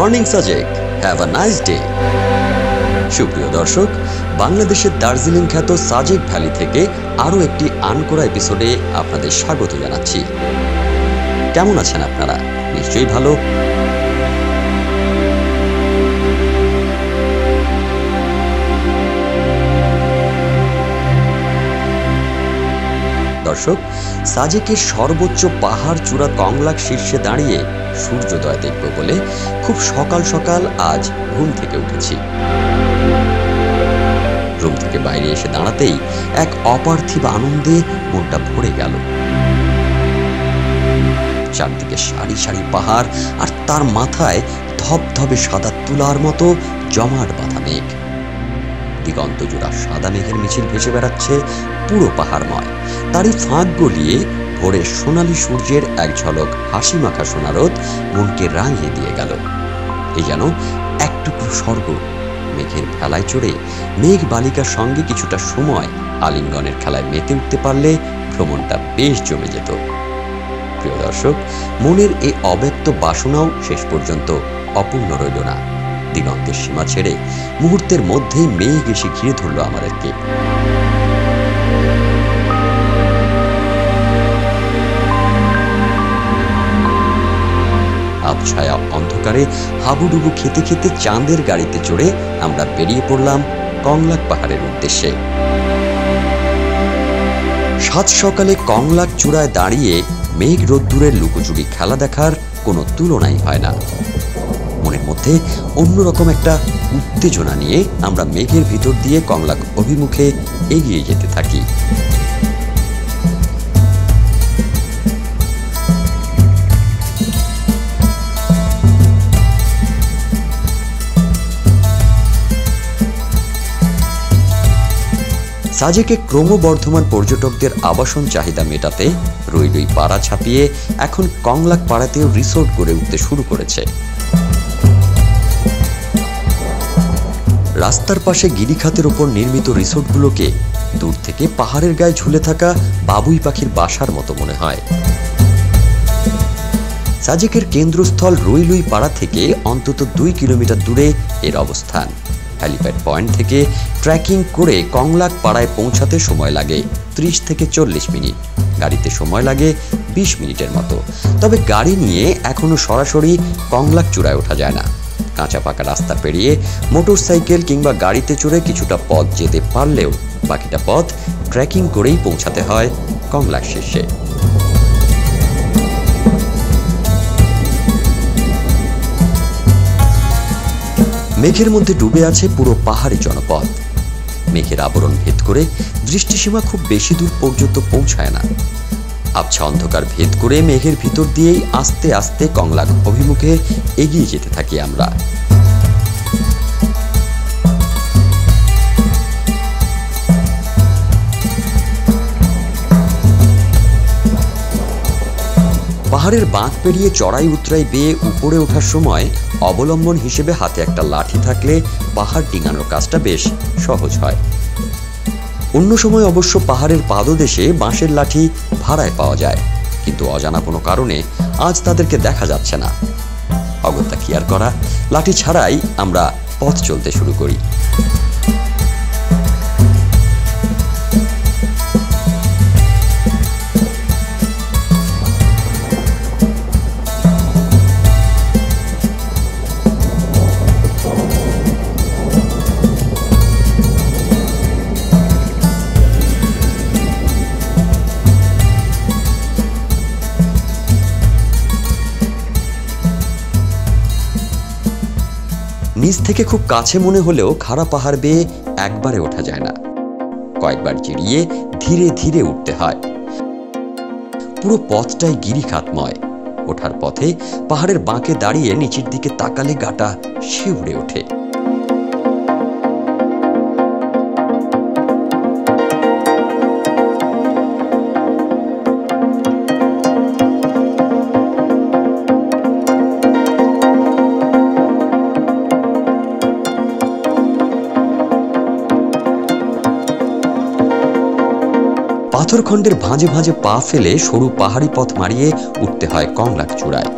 Morning Sajek. Have a nice day সুপ্রিয় দর্শক, বাংলাদেশের দার্জিলিং খ্যাত সাজেক ভ্যালি থেকে আরও একটি আনকোরা এপিসোডে আপনাদের স্বাগত জানাচ্ছি। কেমন আছেন আপনারা? নিশ্চয়ই ভালো। দর্শক, সাজেকের সর্বোচ্চ পাহাড় চূড়া কংলাক শীর্ষে দাঁড়িয়ে সূর্যোদয় দেখব বলে খুব সকাল সকাল আজ ঘুম থেকে উঠেছি। রুম থেকে বাইরে এসে দাঁড়াতেই এক অপার্থিব আনন্দে মনটা ভরে গেল। চারদিকে সারি সারি পাহাড় আর তার মাথায় ধবধবে সাদা তুলার মতো জমাট বাঁধা মেঘ। দিগন্ত জোড়া সাদা মেঘের মিছিল ভেসে বেড়াচ্ছে পুরো পাহাড়ময়। তারই ফাঁক গলিয়ে ভোরের সোনালি সূর্যের এক ঝলক হাসি মাখা সোনারোদ মনকে রাঙিয়ে দিয়ে গেল। এ যেন এক টুকরো স্বর্গ। মেঘের ভেলায় চড়ে মেঘ বালিকার সঙ্গে কিছুটা সময় আলিঙ্গনের খেলায় মেতে উঠতে পারলে ভ্রমণটা বেশ জমে যেত। প্রিয় দর্শক, মনের এই অব্যক্ত বাসনাও শেষ পর্যন্ত অপূর্ণ রইল না। দিগন্তের সীমা ছেড়ে মুহূর্তের মধ্যেই মেঘ এসে ঘিরে ধরল আমাদেরকে আবছায়া অন্ধকারে হাবুডুবু খেতে খেতে চাঁদের গাড়িতে চড়ে আমরা বেরিয়ে পড়লাম কংলাক পাহাড়ের উদ্দেশ্যে। সাত সকালে কংলাক চূড়ায় দাঁড়িয়ে মেঘ রোদ্দুরের লুকোচুরি খেলা দেখার কোনো তুলনাই হয় না। মনের মধ্যে অন্যরকম একটা উত্তেজনা নিয়ে আমরা মেঘের ভিতর দিয়ে কংলাক অভিমুখে এগিয়ে যেতে থাকি। সাজেকে ক্রমবর্ধমান পর্যটকদের আবাসন চাহিদা মেটাতে রই রই পাড়া ছাপিয়ে এখন কংলাক পাড়াতেও রিসোর্ট গড়ে উঠতে শুরু করেছে। রাস্তার পাশে গিরিখাতের ওপর নির্মিত রিসোর্টগুলোকে দূর থেকে পাহাড়ের গায়ে ঝুলে থাকা বাবুই পাখির বাসার মতো মনে হয়। সাজেকের কেন্দ্রস্থল রইলুই পাড়া থেকে অন্তত দুই কিলোমিটার দূরে এর অবস্থান। হ্যালিপ্যাড পয়েন্ট থেকে ট্রেকিং করে কংলাক পাড়ায় পৌঁছাতে সময় লাগে ত্রিশ থেকে চল্লিশ মিনিট। গাড়িতে সময় লাগে বিশ মিনিটের মতো। তবে গাড়ি নিয়ে এখনও সরাসরি কংলাক চূড়ায় ওঠা যায় না। কাঁচা পাকা রাস্তা পেরিয়ে মোটরসাইকেল কিংবা গাড়িতে চড়ে কিছুটা পথ যেতে পারলেও বাকিটা পথ ট্রেকিং করেই পৌঁছাতে হয় কংলাক শীর্ষে। মেঘের মধ্যে ডুবে আছে পুরো পাহাড়ি জনপদ। মেঘের আবরণ ভেদ করে দৃষ্টিসীমা খুব বেশি দূর পর্যন্ত পৌঁছায় না। আবছা অন্ধকার ভেদ করে মেঘের ভিতর দিয়েই আস্তে আস্তে কংলাক অভিমুখে এগিয়ে যেতে থাকি আমরা। পাহাড়ের বাঁক পেরিয়ে চড়াই উতরাই বেয়ে উপরে ওঠার সময় অবলম্বন হিসেবে হাতে একটা লাঠি থাকলে পাহাড় ডিঙানোর কাজটা বেশ সহজ হয়। অন্য সময় অবশ্য পাহাড়ের পাদদেশে বাঁশের লাঠি ভাড়ায় পাওয়া যায়, কিন্তু অজানা কোনো কারণে আজ তাদেরকে দেখা যাচ্ছে না। অগত্যা কি আর করা? লাঠি ছাড়াই আমরা পথ চলতে শুরু করি। নিচ থেকে খুব কাছে মনে হলেও খাড়া পাহাড় বেয়ে একবারে ওঠা যায় না। কয়েকবার চিড়িয়ে ধীরে ধীরে উঠতে হয়। পুরো পথটাই গিরিখাতময়। ওঠার পথে পাহাড়ের বাঁকে দাঁড়িয়ে নিচের দিকে তাকালে গাটা শিউড়ে ওঠে। পাথরখণ্ডের ভাঁজে ভাঁজে পা ফেলে সরু পাহাড়ি পথ মারিয়ে উঠতে হয় কংলাক চূড়ায়।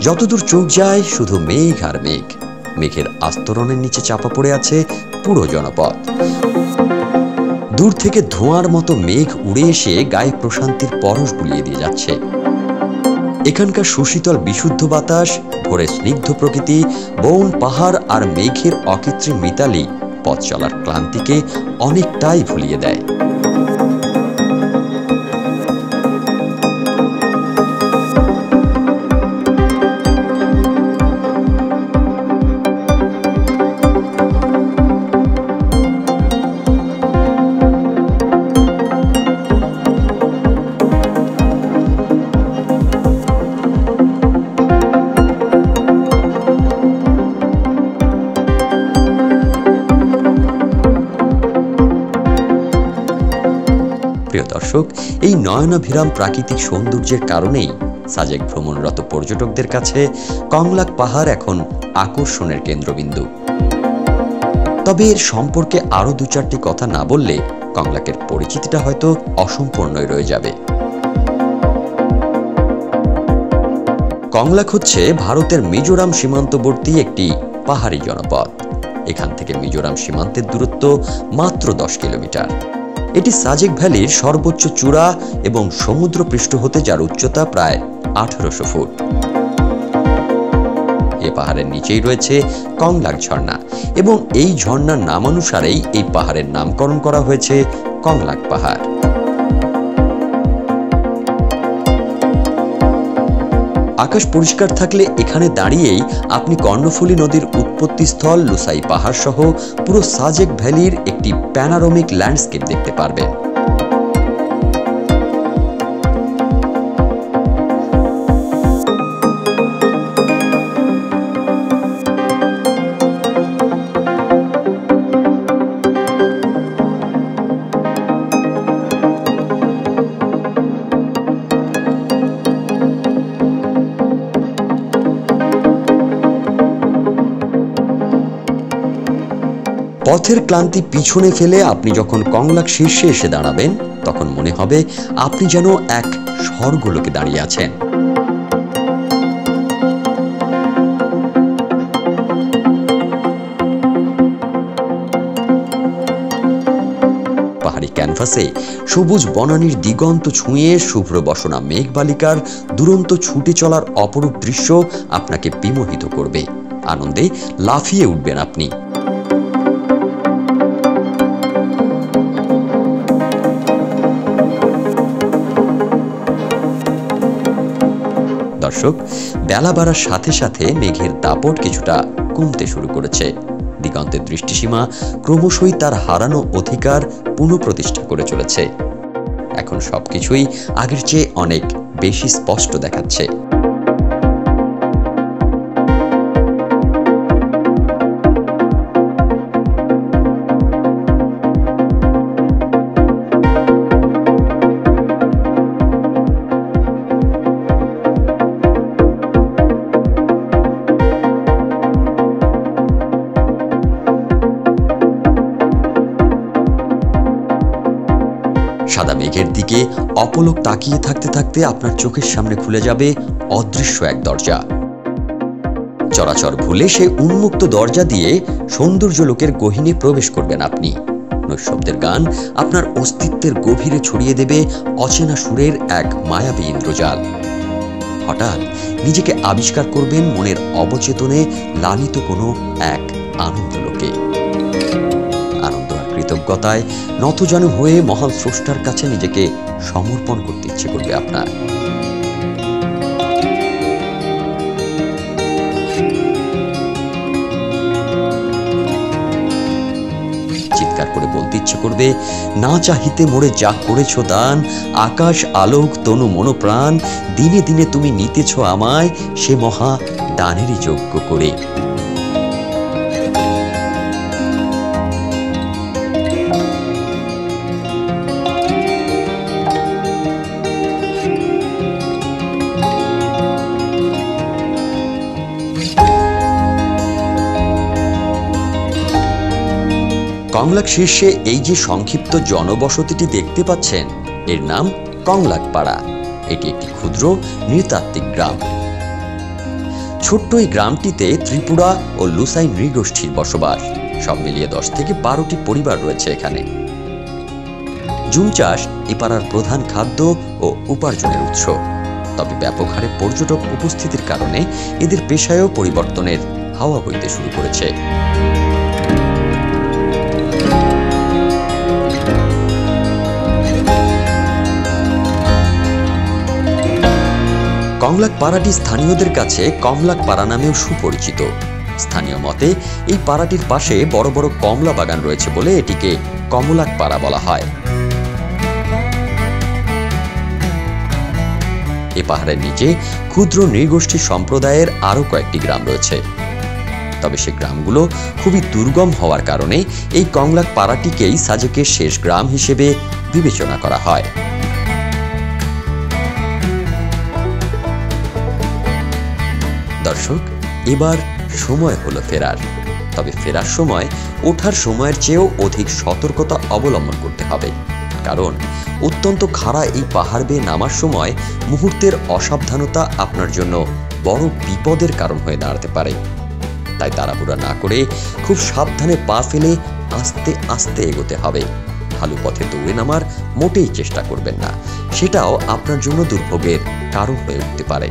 যতদূর চোখ যায়, শুধু মেঘ আর মেঘ। মেঘের আস্তরণের নিচে চাপা পড়ে আছে পুরো জনপদ। দূর থেকে ধোঁয়ার মতো মেঘ উড়ে এসে গায়ে প্রশান্তির পরশ বুলিয়ে দিয়ে যাচ্ছে। এখানকার সুশীতল বিশুদ্ধ বাতাস, ভোরে স্নিগ্ধ প্রকৃতি, বন, পাহাড় আর মেঘের অকৃত্রিম মিতালি পথ চলার ক্লান্তিকে অনেকটাই ভুলিয়ে দেয়। প্রিয় দর্শক, এই নয়নাভিরাম প্রাকৃতিক সৌন্দর্যের কারণেই সাজেক ভ্রমণরত পর্যটকদের কাছে কংলাক পাহাড় এখন আকর্ষণের কেন্দ্রবিন্দু। তবে এর সম্পর্কে আরও দু চারটি কথা না বললে কংলাকের পরিচিতিটা হয়তো অসম্পূর্ণই রয়ে যাবে। কংলাক হচ্ছে ভারতের মিজোরাম সীমান্তবর্তী একটি পাহাড়ি জনপদ। এখান থেকে মিজোরাম সীমান্তের দূরত্ব মাত্র দশ কিলোমিটার। এটি সাজেক ভ্যালির সর্বোচ্চ চূড়া এবং সমুদ্র পৃষ্ঠ হতে যার উচ্চতা প্রায় আঠারোশো ফুট। এ পাহাড়ের নিচেই রয়েছে কংলাক ঝর্ণা এবং এই ঝর্ণার নামানুসারেই এই পাহাড়ের নামকরণ করা হয়েছে কংলাক পাহাড়। আকাশ পরিষ্কার থাকলে এখানে দাঁড়িয়েই আপনি কর্ণফুলী নদীর উৎপত্তি স্থল লুসাই পাহাড় সহ পুরো সাজেক ভ্যালির একটি প্যানারোমিক ল্যান্ডস্কেপ দেখতে পারবেন। পথের ক্লান্তি পিছনে ফেলে আপনি যখন কংলাক শীর্ষে এসে দাঁড়াবেন, তখন মনে হবে আপনি যেন এক স্বর্গলোকে দাঁড়িয়ে আছেন। পাহাড়ি ক্যানভাসে সবুজ বনানীর দিগন্ত ছুঁয়ে শুভ্র বসনা মেঘবালিকার দুরন্ত ছুটে চলার অপরূপ দৃশ্য আপনাকে বিমোহিত করবে। আনন্দে লাফিয়ে উঠবেন আপনি। দর্শক, বেলা বাড়ার সাথে সাথে মেঘের দাপট কিছুটা কমতে শুরু করেছে। দিগন্তের দৃষ্টিসীমা ক্রমশই তার হারানো অধিকার পুনঃপ্রতিষ্ঠা করে চলেছে। এখন সবকিছুই আগের চেয়ে অনেক বেশি স্পষ্ট দেখাচ্ছে। অপলক তাকিয়ে থাকতে থাকতে আপনার চোখের সামনে খুলে যাবে অদৃশ্য এক দরজা। চরাচর ভুলে সে উন্মুক্ত দরজা দিয়ে সৌন্দর্য লোকের গহিনে প্রবেশ করবেন আপনি। নৈশব্দের গান আপনার অস্তিত্বের গভীরে ছড়িয়ে দেবে অচেনা সুরের এক মায়াবী ইন্দ্রজাল। হঠাৎ নিজেকে আবিষ্কার করবেন মনের অবচেতনে লালিত কোনো এক আনন্দ কৃতজ্ঞতায় নতজানু হয়ে মহান স্রষ্টার কাছে নিজেকে সমর্পণ করতে ইচ্ছে করবে আপনার। চিৎকার করে বলতে ইচ্ছে করবে, না চাহিতে মোড়ে যা করেছ দান, আকাশ, আলোক, তনু, মনোপ্রাণ, দিনে দিনে তুমি নিতেছ আমায় সে মহা দানেরই যোগ্য করে। কংলাক শীর্ষে এই যে সংক্ষিপ্ত জনবসতিটি দেখতে পাচ্ছেন, এর নাম কংলাক পাড়া এটি একটি ক্ষুদ্র নৃতাত্ত্বিক গ্রাম। ছোট্ট এই গ্রামটিতে ত্রিপুরা ও লুসাই নৃগোষ্ঠীর বসবাস। সব মিলিয়ে দশ থেকে বারোটি পরিবার রয়েছে এখানে। জুম চাষ এ পাড়ার প্রধান খাদ্য ও উপার্জনের উৎস। তবে ব্যাপক হারে পর্যটক উপস্থিতির কারণে এদের পেশায়ও পরিবর্তনের হাওয়া বইতে শুরু করেছে। কংলাক পাড়াটি স্থানীয়দের কাছে কমলাক পাড়া নামেও সুপরিচিত। স্থানীয় মতে, এই পাড়াটির পাশে বড় বড় কমলা বাগান রয়েছে বলে এটিকে কমলাক পাড়া বলা হয়। এ পাহাড়ের নিচে ক্ষুদ্র নৃগোষ্ঠী সম্প্রদায়ের আরও কয়েকটি গ্রাম রয়েছে। তবে সে গ্রামগুলো খুবই দুর্গম হওয়ার কারণে এই কংলাক পাড়াটিকেই সাজেকের শেষ গ্রাম হিসেবে বিবেচনা করা হয়। দর্শক, এবার সময় হলো ফেরার। তবে ফেরার সময়, ওঠার সময়ের চেয়েও অধিক সতর্কতা অবলম্বন করতে হবে। কারণ, অত্যন্ত খাড়া এই পাহাড় বেয়ে নামার সময় মুহূর্তের অসাবধানতা আপনার জন্য বড় বিপদের কারণ হয়ে দাঁড়াতে পারে। তাই তাড়াহুড়া না করে খুব সাবধানে পা ফেলে আস্তে আস্তে এগোতে হবে। ভালো পথে দৌড়ে নামার মোটেই চেষ্টা করবেন না। সেটাও আপনার জন্য দুর্ভোগের কারণ হয়ে উঠতে পারে।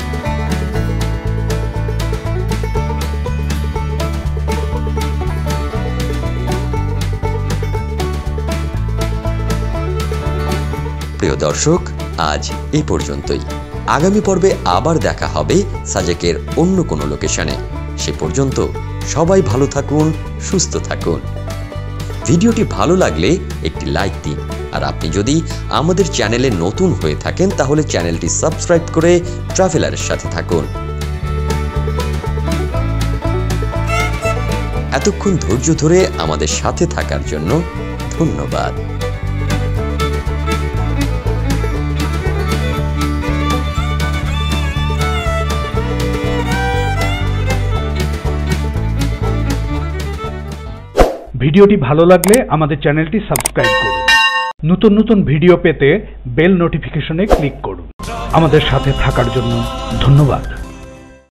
প্রিয় দর্শক, আজ এই পর্যন্তই। আগামী পর্বে আবার দেখা হবে সাজেকের অন্য কোনো লোকেশনে। সে পর্যন্ত সবাই ভালো থাকুন, সুস্থ থাকুন। ভিডিওটি ভালো লাগলে একটি লাইক দিন। আর আপনি যদি আমাদের চ্যানেলে নতুন হয়ে থাকেন, তাহলে চ্যানেলটি সাবস্ক্রাইব করে ট্রাভেলারের সাথে থাকুন। এতক্ষণ ধৈর্য ধরে আমাদের সাথে থাকার জন্য ধন্যবাদ। ভিডিওটি ভালো লাগলে আমাদের চ্যানেলটি সাবস্ক্রাইব করুন। নতুন নতুন ভিডিও পেতে বেল নোটিফিকেশনে ক্লিক করুন। আমাদের সাথে থাকার জন্য ধন্যবাদ।